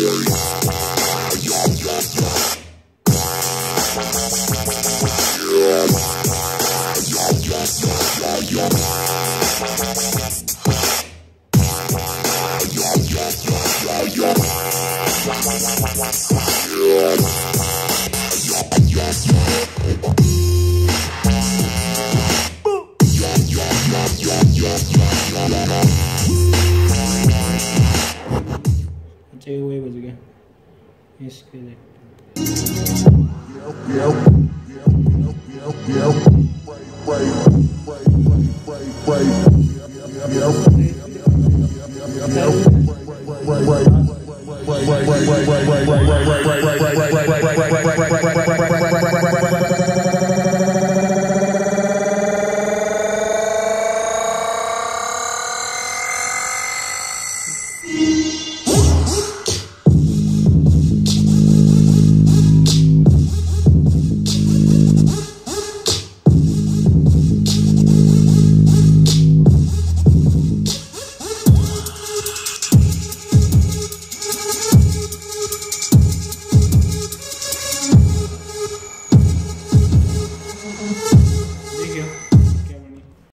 Yeah. छः हुए बज गए इसके देखते easier.